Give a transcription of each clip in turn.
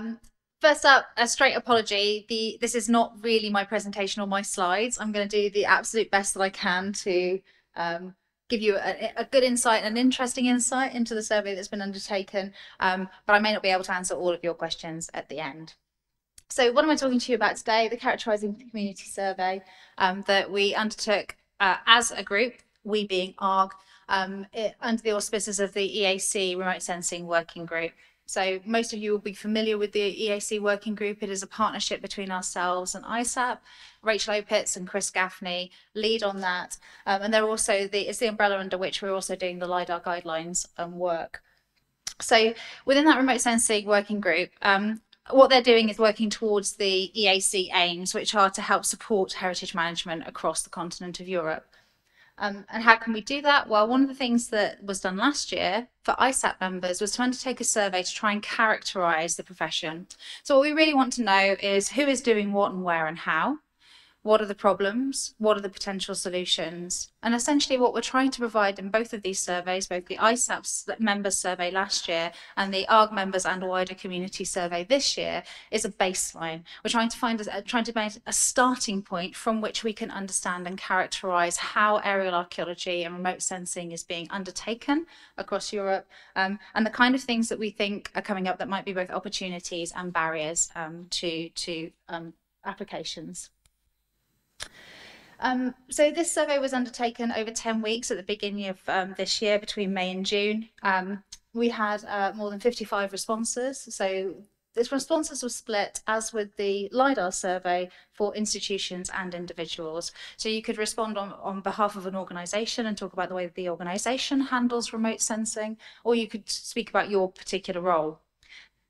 Um, first up, a straight apology. The This is not really my presentation or my slides. I'm going to do the absolute best that I can to um, give you a, a, good insight and an interesting insight into the survey that's been undertaken, um, but I may not be able to answer all of your questions at the end. So what am I talking to you about today? The Characterising Community Survey um, that we undertook uh, as a group, we being ARG, um, it, under the auspices of the EAC Remote Sensing Working Group. So most of you will be familiar with the EAC working group. It is a partnership between ourselves and ISAP. Rachel Opitz and Chris Gaffney lead on that. Um, and they're also the, it's the umbrella under which we're also doing the LIDAR guidelines and work. So within that remote sensing working group, um, what they're doing is working towards the EAC aims, which are to help support heritage management across the continent of Europe. Um, and how can we do that? Well, one of the things that was done last year for ISAP members was to undertake a survey to try and characterize the profession. So what we really want to know is who is doing what and where and how. What are the problems? What are the potential solutions? And essentially what we're trying to provide in both of these surveys, both the ISAP members survey last year and the ARG members and wider community survey this year, is a baseline. We're trying to find a, trying to make a starting point from which we can understand and characterize how aerial archaeology and remote sensing is being undertaken across Europe um, and the kind of things that we think are coming up that might be both opportunities and barriers um, to, to um, applications. Um, so this survey was undertaken over 10 weeks at the beginning of um, this year between May and June. Um, we had uh, more than 55 responses. So these responses were split as with the LIDAR survey for institutions and individuals. So you could respond on, on behalf of an organization and talk about the way the organization handles remote sensing, or you could speak about your particular role.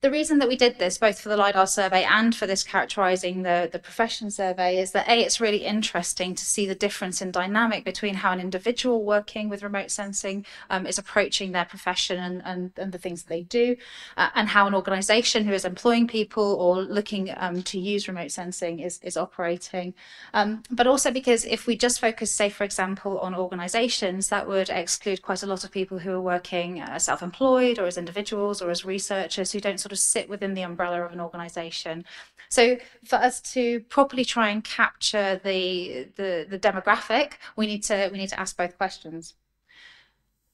The reason that we did this, both for the LIDAR survey and for this characterising the, the profession survey, is that A, it's really interesting to see the difference in dynamic between how an individual working with remote sensing um, is approaching their profession and, and, and the things that they do, uh, and how an organisation who is employing people or looking um, to use remote sensing is, is operating. Um, but also because if we just focus, say, for example, on organisations, that would exclude quite a lot of people who are working uh, self-employed or as individuals or as researchers who don't sort sort of sit within the umbrella of an organization. So for us to properly try and capture the, the, the demographic, we need to we need to ask both questions.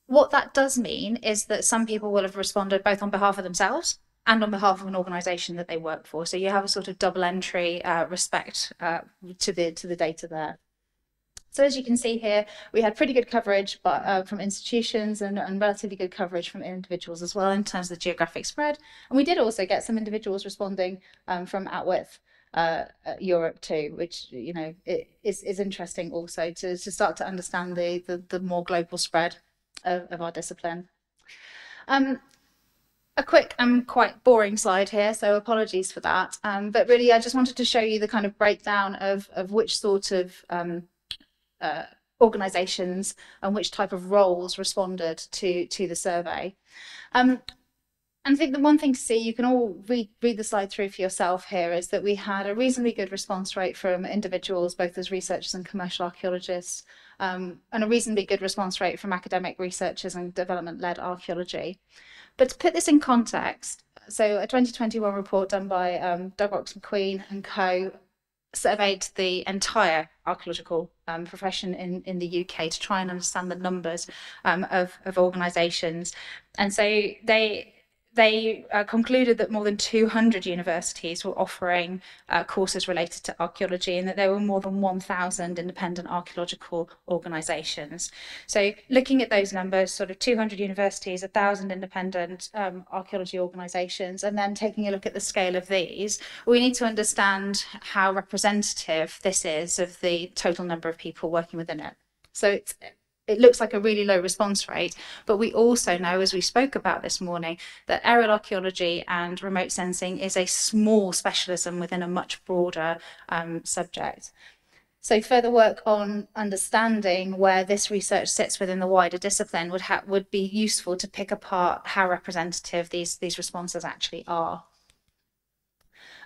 What that does mean is that some people will have responded both on behalf of themselves and on behalf of an organisation that they work for. So you have a sort of double entry uh, respect uh, to the to the data there. So as you can see here, we had pretty good coverage but, uh, from institutions and, and, relatively good coverage from individuals as well in terms of the geographic spread. And we did also get some individuals responding um, from outwith uh, uh, Europe too, which you know is is interesting also to, to start to understand the, the, the more global spread of, of our discipline. Um, a quick and quite boring slide here, so apologies for that. Um, but really, I just wanted to show you the kind of breakdown of, of which sort of um, uh, organisations and which type of roles responded to to the survey. Um, and I think the one thing to see, you can all read, read the slide through for yourself here, is that we had a reasonably good response rate from individuals, both as researchers and commercial archaeologists, um, and a reasonably good response rate from academic researchers and development-led archaeology. But to put this in context, so a 2021 report done by um, Doug Rocks-Macqueen and co surveyed the entire archaeological um, profession in, in the UK to try and understand the numbers um, of, of organisations. And so they they uh, concluded that more than 200 universities were offering uh, courses related to archaeology and that there were more than 1,000 independent archaeological organisations. So looking at those numbers, sort of 200 universities, 1,000 independent um, archaeology organisations, and then taking a look at the scale of these, we need to understand how representative this is of the total number of people working within it. So it's it looks like a really low response rate. But we also know, as we spoke about this morning, that aerial archaeology and remote sensing is a small specialism within a much broader um, subject. So further work on understanding where this research sits within the wider discipline would would be useful to pick apart how representative these these responses actually are.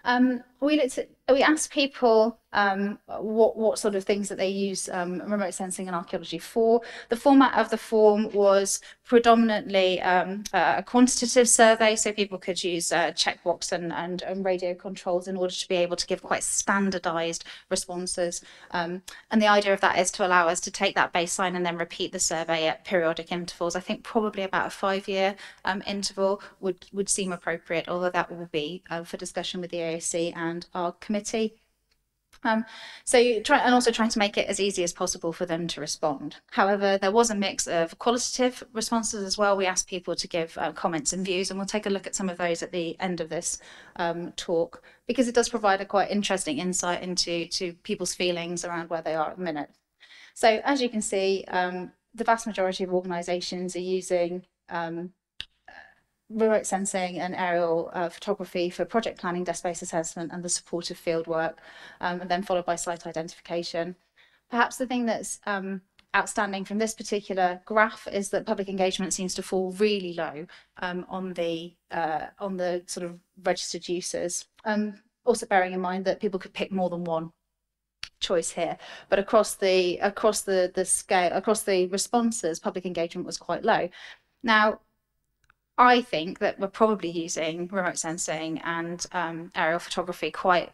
Um, we looked at, we asked people um, what what sort of things that they use um, remote sensing and archaeology for. The format of the form was predominantly um, a quantitative survey, so people could use uh, checkbox and, and, and radio controls in order to be able to give quite standardized responses. Um, and the idea of that is to allow us to take that baseline and then repeat the survey at periodic intervals. I think probably about a five-year um, interval would would seem appropriate, although that will be uh, for discussion with the AAC and our committee. Um, so try and also trying to make it as easy as possible for them to respond. However, there was a mix of qualitative responses as well. We asked people to give uh, comments and views, and we'll take a look at some of those at the end of this um, talk because it does provide a quite interesting insight into to people's feelings around where they are at the minute. So as you can see, um, the vast majority of organisations are using um, remote sensing and aerial uh, photography for project planning, desk-based assessment and the supportive field work, um, and then followed by site identification. Perhaps the thing that's um, outstanding from this particular graph is that public engagement seems to fall really low um, on the uh, on the sort of registered users. Um, also bearing in mind that people could pick more than one choice here but across the across the the scale across the responses public engagement was quite low now I think that we're probably using remote sensing and um, aerial photography quite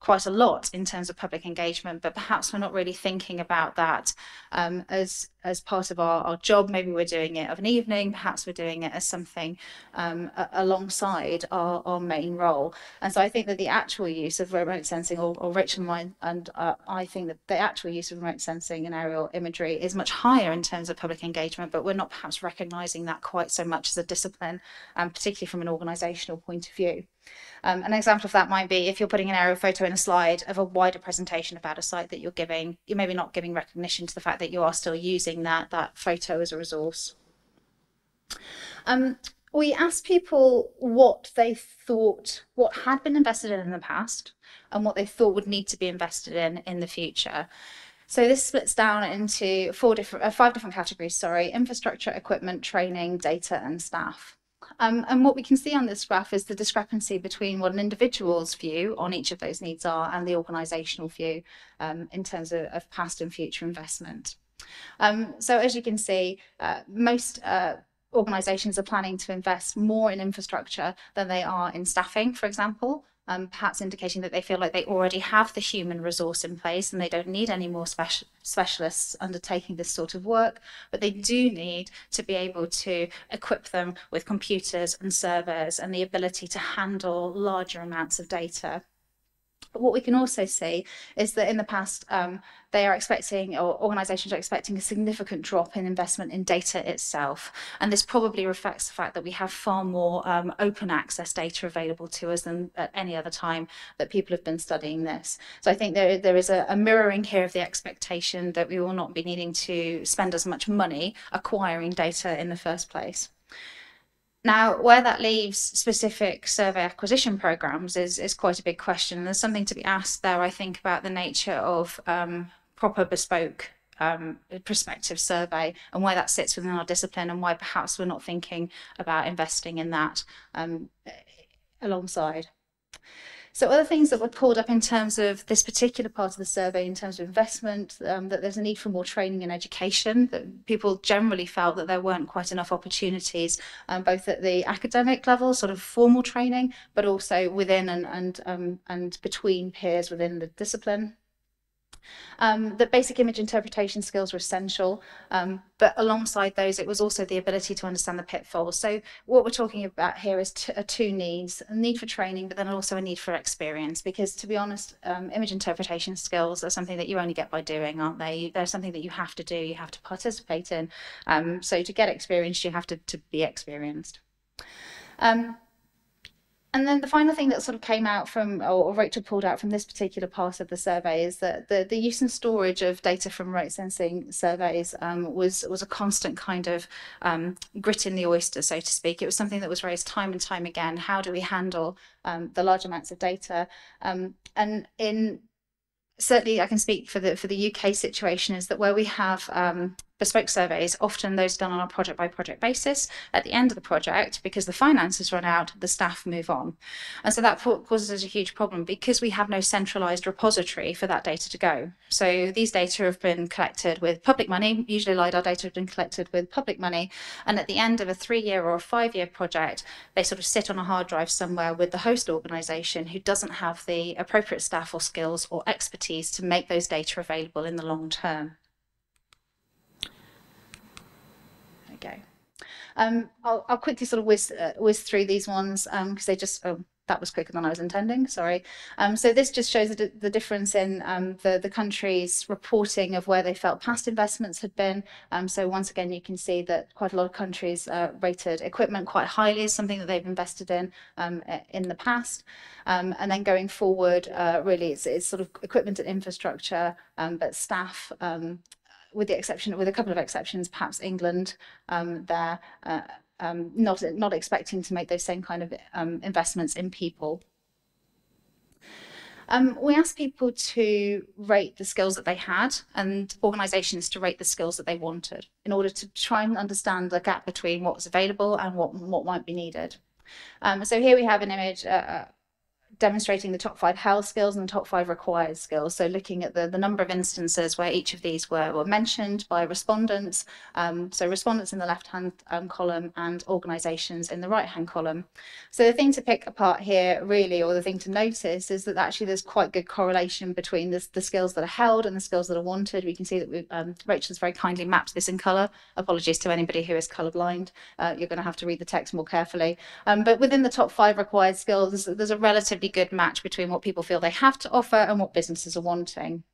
quite a lot in terms of public engagement, but perhaps we're not really thinking about that um, as as part of our, our job. Maybe we're doing it of an evening, perhaps we're doing it as something um, alongside our, our main role. And so I think that the actual use of remote sensing, or, or and I, and uh, I think that the actual use of remote sensing and aerial imagery is much higher in terms of public engagement, but we're not perhaps recognising that quite so much as a discipline, um, particularly from an organisational point of view. Um, an example of that might be if you're putting an aerial photo in a slide of a wider presentation about a site that you're giving, you're maybe not giving recognition to the fact that you are still using that, that photo as a resource. Um, we asked people what they thought, what had been invested in in the past and what they thought would need to be invested in in the future. So this splits down into four different, uh, five different categories, sorry, infrastructure, equipment, training, data and staff. Um, and what we can see on this graph is the discrepancy between what an individual's view on each of those needs are and the organisational view um, in terms of, of, past and future investment. Um, so as you can see, uh, most uh, organisations are planning to invest more in infrastructure than they are in staffing, for example um, perhaps indicating that they feel like they already have the human resource in place and they don't need any more speci specialists undertaking this sort of work, but they do need to be able to equip them with computers and servers and the ability to handle larger amounts of data. But what we can also see is that in the past, um, they are expecting, or organisations are expecting, a significant drop in investment in data itself. And this probably reflects the fact that we have far more um, open access data available to us than at any other time that people have been studying this. So I think there, there is a, a mirroring here of the expectation that we will not be needing to spend as much money acquiring data in the first place. Now, where that leaves specific survey acquisition programs is, is quite a big question. And there's something to be asked there, I think, about the nature of um, proper bespoke um, prospective survey and where that sits within our discipline and why perhaps we're not thinking about investing in that um, alongside. So other things that were pulled up in terms of this particular part of the survey, in terms of investment, um, that there's a need for more training and education, that people generally felt that there weren't quite enough opportunities, um, both at the academic level, sort of formal training, but also within and, and, um, and between peers within the discipline. Um, that basic image interpretation skills were essential, um, but alongside those, it was also the ability to understand the pitfalls. So what we're talking about here is two needs, a need for training, but then also a need for experience, because to be honest, um, image interpretation skills are something that you only get by doing, aren't they? They're something that you have to do, you have to participate in. Um, so to get experienced, you have to, to be experienced. Um, and then the final thing that sort of came out from, or Rachel pulled out from this particular part of the survey, is that the, the use and storage of data from remote sensing surveys um, was was a constant kind of um, grit in the oyster, so to speak. It was something that was raised time and time again. How do we handle um, the large amounts of data? Um, and in certainly, I can speak for the for the UK situation, is that where we have um, bespoke surveys, often those done on a project by project basis. At the end of the project, because the finances run out, the staff move on. And so that causes a huge problem because we have no centralized repository for that data to go. So these data have been collected with public money, usually LIDAR data have been collected with public money. And at the end of a three year or a five year project, they sort of sit on a hard drive somewhere with the host organization who doesn't have the appropriate staff or skills or expertise to make those data available in the long term. Go. Um, I'll, I'll, quickly sort of whiz, uh, whiz through these ones because um, they just, oh, that was quicker than I was intending, sorry. Um, so this just shows the, the difference in um, the, the countries reporting of where they felt past investments had been. Um, so once again, you can see that quite a lot of countries uh, rated equipment quite highly as something that they've invested in um, in the past. And then going forward, uh, really, it's, it's, sort of equipment and infrastructure, but staff with the exception, with a couple of exceptions, perhaps England um, there, uh, um, not not expecting to make those same kind of um, investments in people. Um, we asked people to rate the skills that they had and organisations to rate the skills that they wanted in order to try and understand the gap between what was available and what what might be needed. Um, so here we have an image, uh, uh demonstrating the top five health skills and the top five required skills. So looking at the, the number of instances where each of these were, were mentioned by respondents. Um, so respondents in the left-hand um, column and organisations in the right-hand column. So the thing to pick apart here really, or the thing to notice is that actually there's quite good correlation between the, skills that are held and the skills that are wanted. We can see that um, Rachel's very kindly mapped this in colour. Apologies to anybody who is colourblind. Uh, you're going to have to read the text more carefully. Um, but within the top five required skills, there's a relatively good match between what people feel they have to offer and what businesses are wanting.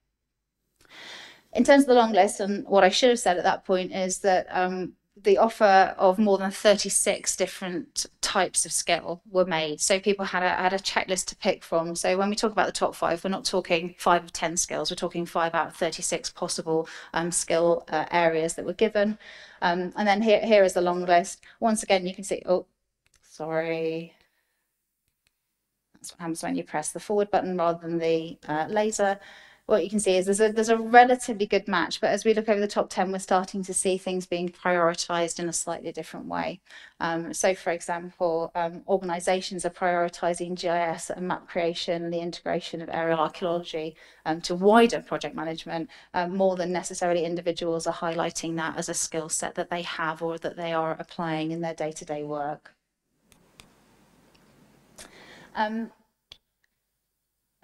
In terms of the long list, and what I should have said at that point is that um, the offer of more than 36 different types of skill were made. So people had a, had a checklist to pick from. So when we talk about the top five, we're not talking five of 10 skills, we're talking five out of 36 possible um, skill uh, areas that were given. Um, and then here, here is the long list. Once again, you can see, oh, sorry, that's what happens when you press the forward button rather than the uh, laser. What you can see is there's a, there's a relatively good match, but as we look over the top 10, we're starting to see things being prioritized in a slightly different way. Um, so, for example, um, organizations are prioritizing GIS and map creation and the integration of aerial archaeology um, to wider project management um, more than necessarily individuals are highlighting that as a skill set that they have or that they are applying in their day-to-day -day work. Um,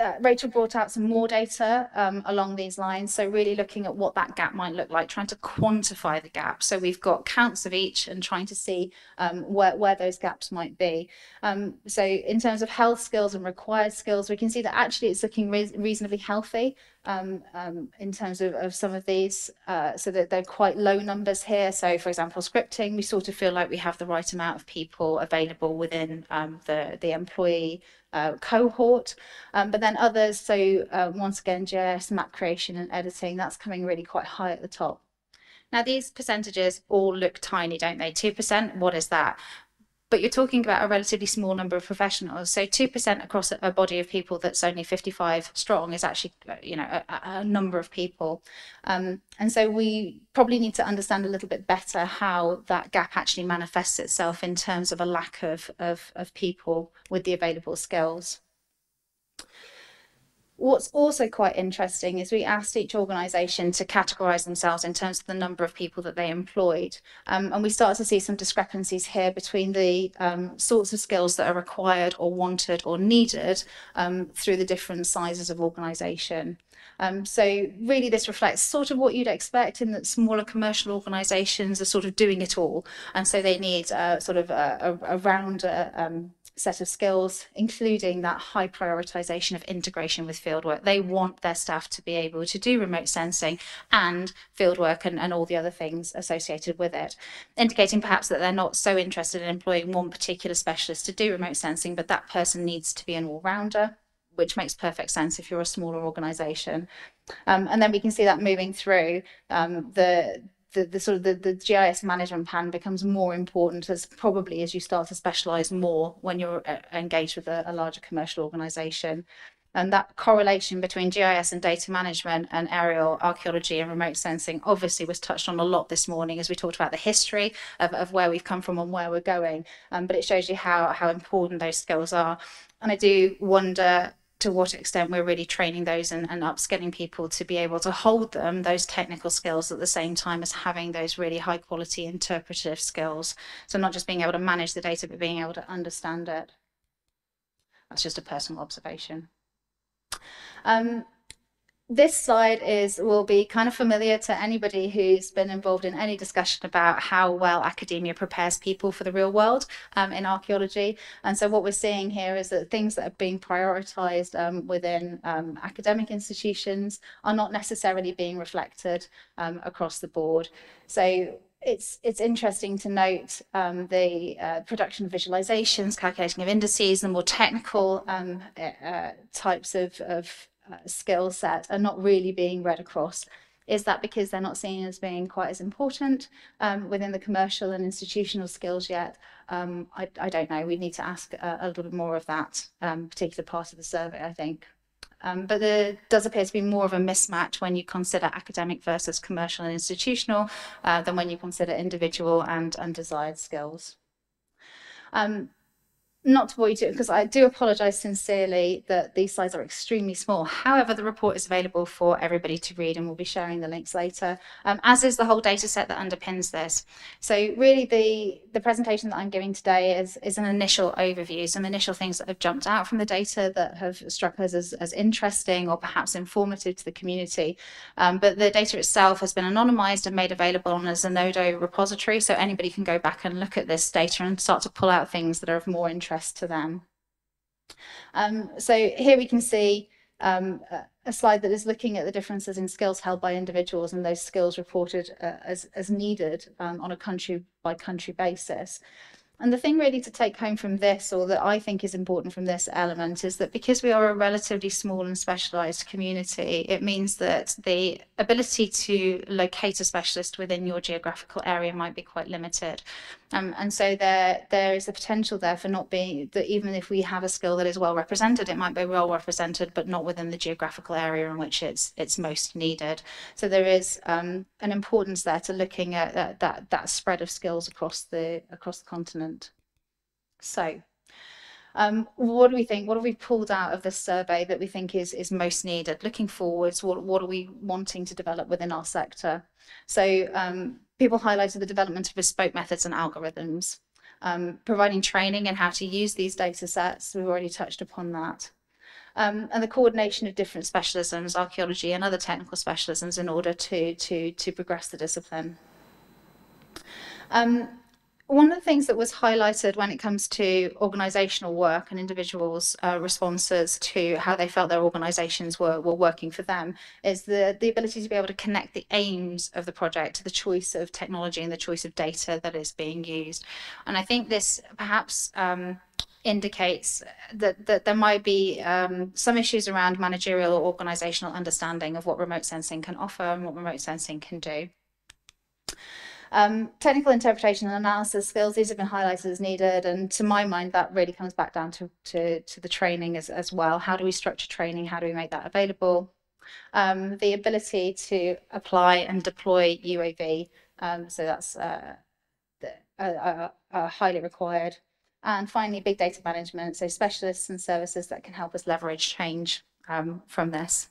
uh, Rachel brought out some more data um, along these lines. So really looking at what that gap might look like, trying to quantify the gap. So we've got counts of each and trying to see um, where, where those gaps might be. Um, so in terms of health skills and required skills, we can see that actually it's looking re reasonably healthy um, um, in terms of, of some of these, uh, so that they're quite low numbers here. So, for example, scripting, we sort of feel like we have the right amount of people available within um, the, the employee uh, cohort. Um, but then others, so uh, once again, GIS, map creation and editing, that's coming really quite high at the top. Now, these percentages all look tiny, don't they? 2%, what is that? But you're talking about a relatively small number of professionals. So 2% across a body of people that's only 55 strong is actually, uh, you know, a, a number of people. Um, and so we probably need to understand a little bit better how that gap actually manifests itself in terms of a lack of, of, of people with the available skills. What's also quite interesting is we asked each organisation to categorise themselves in terms of the number of people that they employed. Um, and we start to see some discrepancies here between the um, sorts of skills that are required or wanted or needed um, through the different sizes of organisation. Um, so really this reflects sort of what you'd expect in that smaller commercial organisations are sort of doing it all. And so they need uh, sort of a, a, a rounder um, set of skills, including that high prioritization of integration with fieldwork. They want their staff to be able to do remote sensing and fieldwork and, and all the other things associated with it, indicating perhaps that they're not so interested in employing one particular specialist to do remote sensing, but that person needs to be an all-rounder which makes perfect sense if you're a smaller organization. Um, and then we can see that moving through um, the the, the sort of the, the GIS management plan becomes more important as probably as you start to specialize more when you're uh, engaged with a, a larger commercial organization. And that correlation between GIS and data management and aerial archaeology and remote sensing obviously was touched on a lot this morning as we talked about the history of, of where we've come from and where we're going. Um, but it shows you how, how important those skills are. And I do wonder to what extent we're really training those and, and upskilling people to be able to hold them, those technical skills, at the same time as having those really high quality interpretive skills. So not just being able to manage the data, but being able to understand it. That's just a personal observation. Um, this slide is will be kind of familiar to anybody who's been involved in any discussion about how well academia prepares people for the real world um, in archaeology. And so what we're seeing here is that things that are being prioritized um, within um, academic institutions are not necessarily being reflected um, across the board. So it's it's interesting to note um, the uh, production of visualizations, calculating of indices, the more technical um, uh, types of, of uh, skill set are not really being read across. Is that because they're not seen as being quite as important um, within the commercial and institutional skills yet? Um, I, I, don't know. We need to ask a, a little bit more of that um, particular part of the survey, I think. Um, but there does appear to be more of a mismatch when you consider academic versus commercial and institutional uh, than when you consider individual and undesired skills. Um, not to bore you because I do apologise sincerely that these slides are extremely small. However, the report is available for everybody to read and we'll be sharing the links later, um, as is the whole data set that underpins this. So really the, the presentation that I'm giving today is, is an initial overview, some initial things that have jumped out from the data that have struck us as, as interesting or perhaps informative to the community. Um, but the data itself has been anonymised and made available on a Zenodo repository, so anybody can go back and look at this data and start to pull out things that are of more interest interest to them. Um, so here we can see um, a slide that is looking at the differences in skills held by individuals and those skills reported uh, as, as needed um, on a country by country basis. And the thing really to take home from this, or that I think is important from this element, is that because we are a relatively small and specialised community, it means that the ability to locate a specialist within your geographical area might be quite limited. Um, and so there there is a potential there for not being that even if we have a skill that is well represented, it might be well represented, but not within the geographical area in which it's it's most needed. So there is um, an importance there to looking at that, that that spread of skills across the across the continent. So. Um, what do we think? What have we pulled out of this survey that we think is is most needed? Looking forwards, what what are we wanting to develop within our sector? So um, people highlighted the development of bespoke methods and algorithms, um, providing training in how to use these data sets. We've already touched upon that. Um, and the coordination of different specialisms, archaeology and other technical specialisms in order to, to, to progress the discipline. Um, one of the things that was highlighted when it comes to organisational work and individuals' uh, responses to how they felt their organisations were, were working for them is the, the ability to be able to connect the aims of the project to the choice of technology and the choice of data that is being used. And I think this perhaps um, indicates that, that there might be um, some issues around managerial or organisational understanding of what remote sensing can offer and what remote sensing can do. Um, technical interpretation and analysis skills, these have been highlighted as needed. And to my mind, that really comes back down to, to, to the training as, as well. How do we structure training? How do we make that available? Um, the ability to apply and deploy UAV. Um, so that's uh, highly required. And finally, big data management. So specialists and services that can help us leverage change um, from this.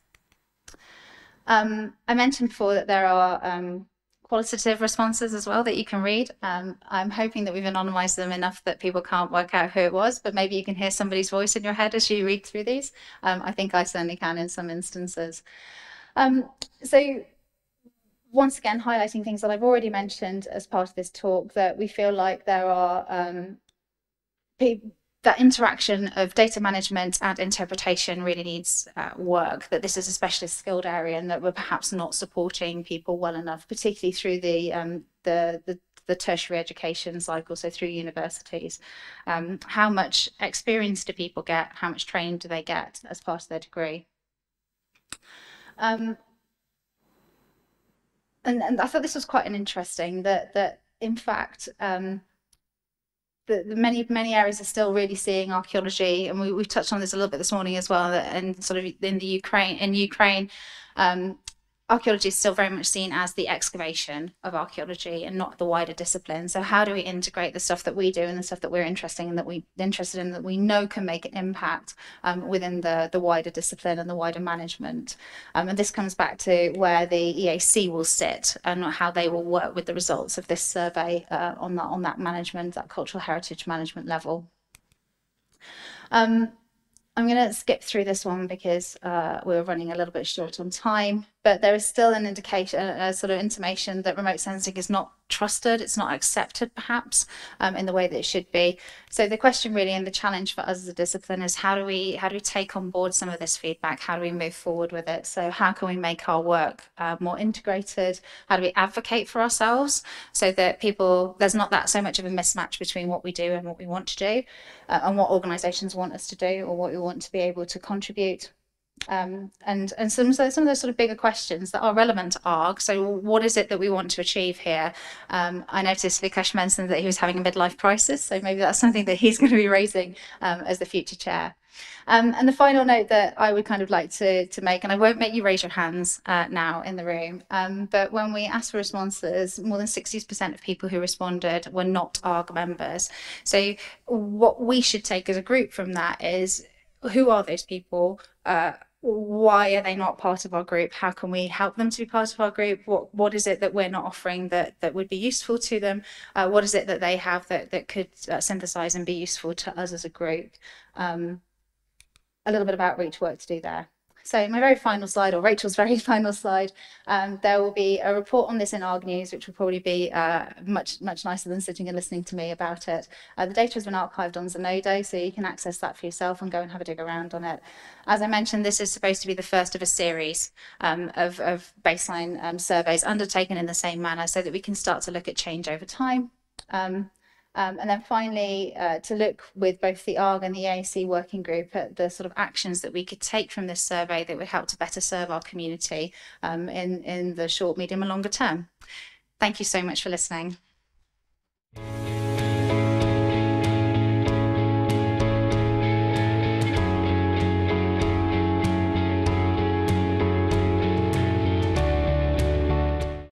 Um, I mentioned before that there are um, qualitative responses as well that you can read. Um, I'm hoping that we've anonymized them enough that people can't work out who it was, but maybe you can hear somebody's voice in your head as you read through these. Um, I think I certainly can in some instances. Um, so once again, highlighting things that I've already mentioned as part of this talk, that we feel like there are um, people that interaction of data management and interpretation really needs uh, work, that this is a specialist skilled area and that we're perhaps not supporting people well enough, particularly through the, um, the, the, the, tertiary education cycle, so through universities. Um, how much experience do people get? How much training do they get as part of their degree? Um, and, and I thought this was quite an interesting, that, that in fact, um, the, the many many areas are still really seeing archaeology, and we, we've touched on this a little bit this morning as well. And sort of in the Ukraine in Ukraine, um, archaeology is still very much seen as the excavation of archaeology and not the wider discipline. So how do we integrate the stuff that we do and the stuff that we're interested in that we interested in that we know can make an impact um, within the the wider discipline and the wider management? Um, and this comes back to where the EAC will sit and how they will work with the results of this survey uh, on that on that management, that cultural heritage management level. Um, I'm going to skip through this one because uh, we're running a little bit short on time but there is still an indication, a sort of intimation that remote sensing is not trusted, it's not accepted perhaps um, in the way that it should be. So the question really and the challenge for us as a discipline is how do we how do we take on board some of this feedback? How do we move forward with it? So how can we make our work uh, more integrated? How do we advocate for ourselves so that people there's not that so much of a mismatch between what we do and what we want to do, uh, and what organisations want us to do or what we want to be able to contribute um, and and some some of those sort of bigger questions that are relevant to ARG. So what is it that we want to achieve here? Um, I noticed Vikash mentioned that he was having a midlife crisis, so maybe that's something that he's going to be raising um, as the future chair. Um, and the final note that I would kind of like to, to make, and I won't make you raise your hands uh, now in the room, um, but when we asked for responses, more than 60% of people who responded were not ARG members. So what we should take as a group from that is who are those people? Uh, why are they not part of our group? How can we help them to be part of our group? What what is it that we're not offering that that would be useful to them? Uh, what is it that they have that that could uh, synthesize and be useful to us as a group? Um, a little bit of outreach work to do there. So my very final slide, or Rachel's very final slide, um, there will be a report on this in ARG News, which will probably be uh, much much nicer than sitting and listening to me about it. Uh, the data has been archived on Zenodo, so you can access that for yourself and go and have a dig around on it. As I mentioned, this is supposed to be the first of a series um, of, of, baseline um, surveys undertaken in the same manner so that we can start to look at change over time. Um, um, and then finally, uh, to look with both the ARG and the EAC working group at the sort of actions that we could take from this survey that would help to better serve our community um, in, in the short, medium and longer term. Thank you so much for listening.